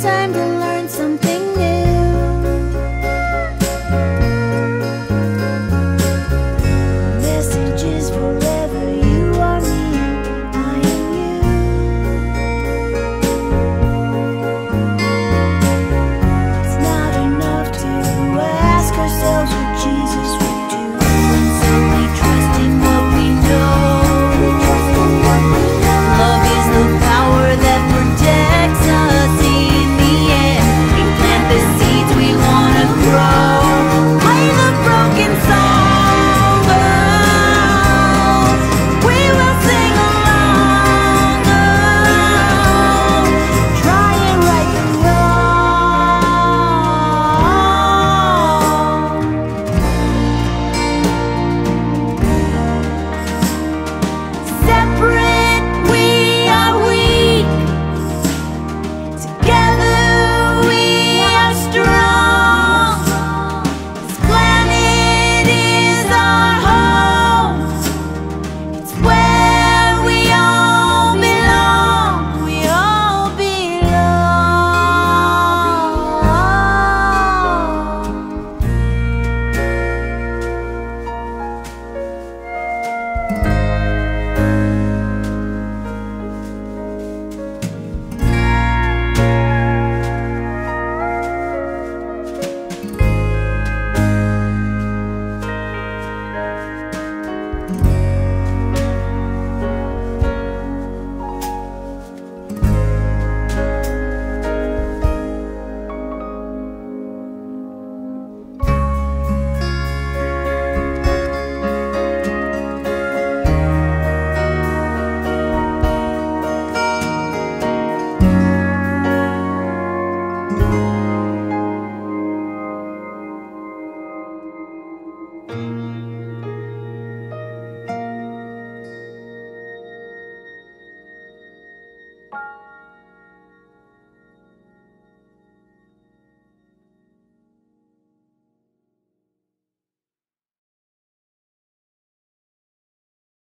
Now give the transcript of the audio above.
time to learn something new. Messages forever, you are me, I am you. It's not enough to ask ourselves what